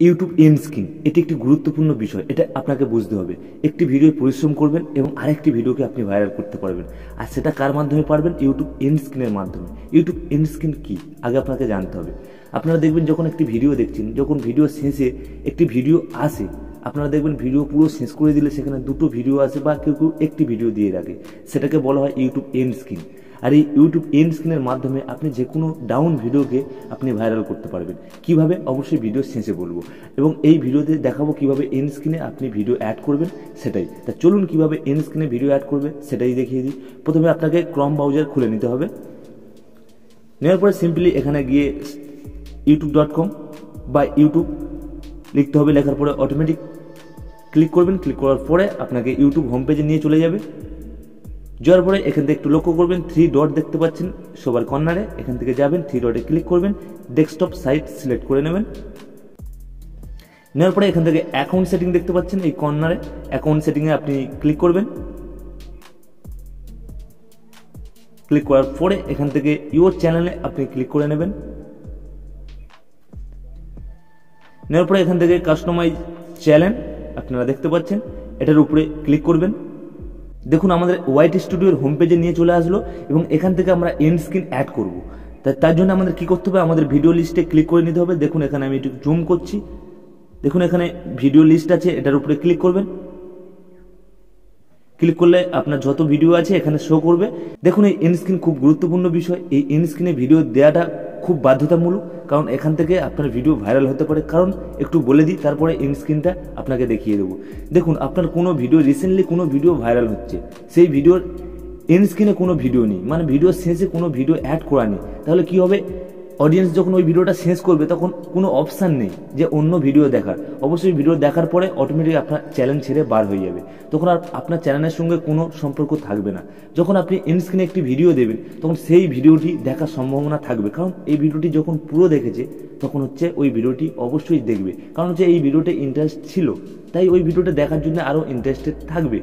YouTube and screen এটি একটি গুরুত্বপূর্ণ বিষয়, এটা আপনাকে বুঝতে হবে। একটি ভিডিও পরিশ্রম করবেন এবং আরেকটি ভিডিওকে আপনি ভাইরাল করতে পারবেন। আর সেটা কার মাধ্যমে পারবেন? ইউটিউব এন্ড স্ক্রিনের মাধ্যমে। ইউটিউব এন্ড স্ক্রিন কি? আগে আপনাকে জানতে হবে। আপনারা দেখবেন যখন একটি ভিডিও দেখছেন, যখন ভিডিও শেষে একটি ভিডিও আসে, আপনারা দেখবেন ভিডিও পুরো শেষ করে দিলে সেখানে দুটো ভিডিও আসে বা কেউ কেউ একটি ভিডিও দিয়ে রাখে। সেটাকে বলা হয় ইউটিউব এন্ড স্ক্রিন আর এই ইউটিউব এন্ড স্ক্রিনের মাধ্যমে আপনি যে কোনো ডাউন ভিডিওকে আপনি ভাইরাল করতে পারবেন। কীভাবে? অবশ্যই ভিডিও শেষে বলব। এবং এই ভিডিওতে দেখাবো কীভাবে এন্ড স্ক্রিনে আপনি ভিডিও অ্যাড করবেন, সেটাই। তা চলুন কীভাবে এন্ড স্ক্রিনে ভিডিও অ্যাড করবে, সেটাই দেখিয়ে দিই। প্রথমে আপনাকে ক্রম ব্রাউজার খুলে নিতে হবে। নেওয়ার পরে সিম্পলি এখানে গিয়ে ইউটিউব ডট কম বা ইউটিউব লিখতে হবে। লেখার পরে অটোমেটিক ক্লিক করবেন। ক্লিক করার পরে আপনাকে ইউটিউব হোম পেজে নিয়ে চলে যাবে। যাওয়ার পরে এখান থেকে একটু লক্ষ্য করবেন থ্রি ডট দেখতে পাচ্ছেন সবার কর্নারে। এখান থেকে যাবেন থ্রি ডটে ক্লিক করবেন ডেস্কটপ সাইট সিলেক্ট করে নেবেন। নেওয়ার পরে এখান থেকে অ্যাকাউন্ট সেটিং দেখতে পাচ্ছেন এই কর্নারে। অ্যাকাউন্ট সেটিংয়ে আপনি ক্লিক করবেন। ক্লিক করার পরে এখান থেকে ইউর চ্যানেলে আপনি ক্লিক করে নেবেন। নেওয়ার পরে এখান থেকে কাস্টমাইজ চ্যানেল আপনারা দেখতে পাচ্ছেন। এটার উপরে ক্লিক করবেন। দেখুন আমাদের ওয়াইটি স্টুডিওর হোম পেজে নিয়ে চলে আসলো এবং এখান থেকে আমরা এন্ড স্ক্রিন অ্যাড করব। তার জন্য আমাদের কি করতে হবে? আমাদের ভিডিও লিস্টে ক্লিক করে নিতে হবে। দেখুন এখানে আমি একটু জুম করছি। দেখুন এখানে ভিডিও লিস্ট আছে, এটার উপরে ক্লিক করবেন। ক্লিক করলে আপনার যত ভিডিও আছে এখানে শো করবে। দেখুন এই এন্ড স্ক্রিন খুব গুরুত্বপূর্ণ বিষয়। এই এন্ড স্ক্রিনে ভিডিও দেওয়াটা খুব বাধ্যতামূলক। কারণ এখান থেকে আপনার ভিডিও ভাইরাল হতে পারে। কারণ একটু বলে দিই, তারপরে এন্ড স্ক্রিনটা আপনাকে দেখিয়ে দেবো। দেখুন, আপনার কোনো ভিডিও রিসেন্টলি কোনো ভিডিও ভাইরাল হচ্ছে। সেই ভিডিওর এন্ড স্ক্রিনে কোনো ভিডিও নেই। মানে ভিডিওর শেষে কোনো ভিডিও অ্যাড করা নেই। তাহলে কী হবে? অডিয়েন্স যখন ওই ভিডিওটা শেষ করবে, তখন কোনো অপশান নেই যে অন্য ভিডিও দেখার। অবশ্যই ভিডিও দেখার পরে অটোমেটিক আপনার চ্যানেল ছেড়ে বার হয়ে যাবে। তখন আর আপনার চ্যানেলের সঙ্গে কোনো সম্পর্ক থাকবে না। যখন আপনি স্ক্রিনে একটি ভিডিও দেবেন, তখন সেই ভিডিওটি দেখার সম্ভাবনা থাকবে। কারণ এই ভিডিওটি যখন পুরো দেখেছে, তখন হচ্ছে ওই ভিডিওটি অবশ্যই দেখবে। কারণ হচ্ছে এই ভিডিওতে ইন্টারেস্ট ছিল, তাই ওই ভিডিওটা দেখার জন্য আরও ইন্টারেস্টেড থাকবে।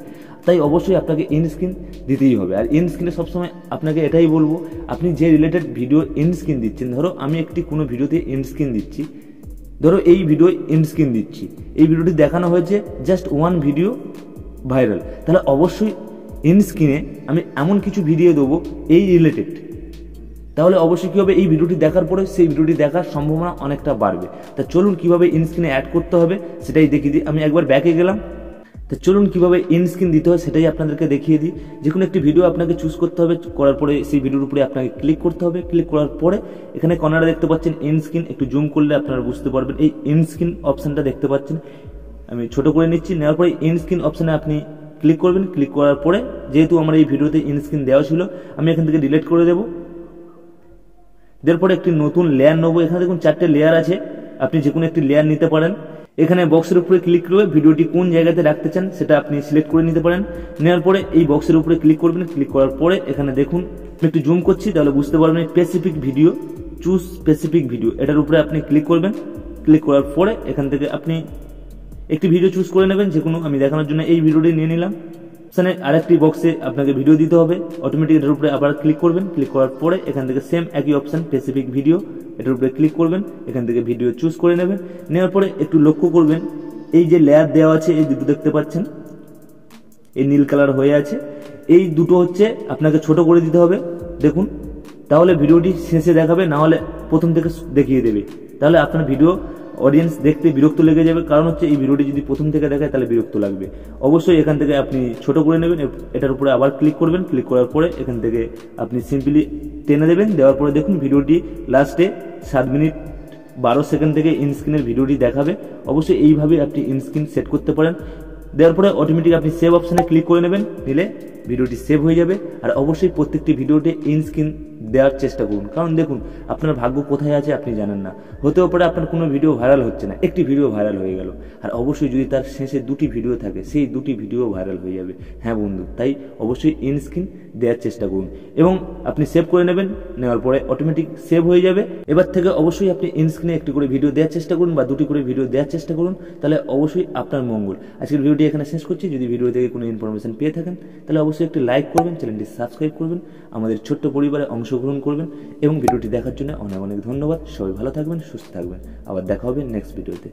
তাই অবশ্যই আপনাকে এন্ড স্ক্রিন দিতেই হবে। আর ইন স্ক্রিনে সবসময় আপনাকে এটাই বলব, আপনি যে রিলেটেড ভিডিও এন্ড স্ক্রিন দিচ্ছেন, ধরো আমি একটি কোনো ভিডিওতে এন্ড স্ক্রিন দিচ্ছি, ধরো এই ভিডিও এন্ড স্ক্রিন দিচ্ছি, এই ভিডিওটি দেখানো হয়েছে জাস্ট ওয়ান ভিডিও ভাইরাল তাহলে অবশ্যই এন্ড স্ক্রিনে আমি এমন কিছু ভিডিও দেবো এই রিলেটেড তাহলে অবশ্যই কী হবে, এই ভিডিওটি দেখার পরে সেই ভিডিওটি দেখার সম্ভাবনা অনেকটা বাড়বে। তা চলুন কীভাবে ইন স্ক্রিনে অ্যাড করতে হবে, সেটাই দেখিয়ে দিই। আমি একবার ব্যাকে গেলাম। তো চলুন কীভাবে ইন স্ক্রিন দিতে হয় সেটাই আপনাদেরকে দেখিয়ে দিই। যে কোনো একটি ভিডিও আপনাকে চুজ করতে হবে, করার পরে সেই ভিডিওর উপরে আপনাকে ক্লিক করতে হবে। ক্লিক করার পরে এখানে কর্নারে দেখতে পাচ্ছেন ইন স্ক্রিন একটু জুম করলে আপনারা বুঝতে পারবেন। এই ইন স্ক্রিন অপশানটা দেখতে পাচ্ছেন। আমি ছোট করে নিচ্ছি, নেওয়ার পরে ইন স্ক্রিন অপশানে আপনি ক্লিক করবেন। ক্লিক করার পরে যেহেতু আমার এই ভিডিওতে ইন স্ক্রিন দেওয়া ছিল, আমি এখান থেকে ডিলিট করে দেবো। দেওয়ার পরে একটি নতুন লেয়ার নেব। এখানে দেখুন চারটে লেয়ার আছে। আপনি যে কোনো একটি লেয়ার নিতে পারেন। এখানে বক্সের উপরে ক্লিক করে ভিডিওটি কোন জায়গাতে রাখতে চান সেটা আপনি সিলেক্ট করে নিতে পারেন। নেওয়ার পরে এই বক্সের উপরে ক্লিক করবেন। ক্লিক করার পরে এখানে দেখুন একটু জুম করছি, তাহলে বুঝতে পারবেন specific video choose specific video এটার উপরে আপনি ক্লিক করবেন। ক্লিক করার পরে এখান থেকে আপনি একটি ভিডিও চুজ করে নেবেন যে কোনো আমি দেখানোর জন্য এই ভিডিওটি নিয়ে নিলাম। সেখানে আরেকটি বক্সে আপনাকে ভিডিও দিতে হবে। অটোমেটিক এটার উপরে আবার ক্লিক করবেন। ক্লিক করার পরে এখান থেকে সেম একই অপশান স্পেসিফিক ভিডিও এটার উপরে ক্লিক করবেন। এখান থেকে ভিডিও চুজ করে নেবেন। নেওয়ার পরে একটু লক্ষ্য করবেন, এই যে লেয়ার দেওয়া আছে, এই দুটো দেখতে পাচ্ছেন? এই নীল কালার হয়ে আছে। এই দুটো হচ্ছে আপনাকে ছোট করে দিতে হবে। দেখুন, তাহলে ভিডিওটি শেষে দেখাবে, না হলে প্রথম থেকে দেখিয়ে দেবে। তাহলে আপনার ভিডিও অডিয়েন্স দেখতে বিরক্ত লেগে যাবে। কারণ হচ্ছে এই ভিডিওটি যদি প্রথম থেকে দেখায়, তাহলে বিরক্ত লাগবে। অবশ্যই এখান থেকে আপনি ছোট করে নেবেন এটার উপরে আবার ক্লিক করবেন। ক্লিক করার পরে এখান থেকে আপনি সিম্পলি টেনে দেবেন। দেওয়ার পরে দেখুন ভিডিওটি লাস্টে সাত মিনিট বারো সেকেন্ড থেকে ইনস্ক্রিনের ভিডিওটি দেখাবে। অবশ্যই এইভাবে আপনি ইনস্ক্রিন সেট করতে পারেন। দেওয়ার পরে অটোমেটিক আপনি সেভ অপশানে ক্লিক করে নেবেন। নিলে ভিডিওটি সেভ হয়ে যাবে। আর অবশ্যই প্রত্যেকটি ভিডিওতে ইনস্ক্রিন দেওয়ার চেষ্টা করুন। কারণ দেখুন, আপনার ভাগ্য কোথায় আছে আপনি জানেন না। হতেও পারে আপনার কোনো ভিডিও ভাইরাল হচ্ছে না। একটি ভিডিও ভাইরাল হয়ে গেল। আর অবশ্যই যদি তার শেষে দুটি ভিডিও থাকে, সেই দুটি ভিডিও ভাইরাল হয়ে যাবে। হ্যাঁ বন্ধু, তাই অবশ্যই ইনস্ক্রিন দেওয়ার চেষ্টা করুন। এবং আপনি সেভ করে নেবেন, নেওয়ার পরে অটোমেটিক সেভ হয়ে যাবে। এবার থেকে অবশ্যই আপনি ইনস্ক্রিনে একটি করে ভিডিও দেওয়ার চেষ্টা করুন বা দুটি করে ভিডিও দেওয়ার চেষ্টা করুন, তাহলে অবশ্যই আপনার মঙ্গল। আজকের ভিডিওটি এখানে শেষ করছি। যদি ভিডিও থেকে কোনো ইনফরমেশন পেয়ে থাকেন, তাহলে অবশ্যই একটি লাইক করবেন চ্যানেলটি সাবস্ক্রাইব করবেন। আমাদের ছোট্ট পরিবারে অংশগ্রহণ করবেন এবং ভিডিওটি দেখার জন্য অনেক অনেক ধন্যবাদ। সবাই ভালো থাকবেন, সুস্থ থাকবেন। আবার দেখা হবে নেক্সট ভিডিওতে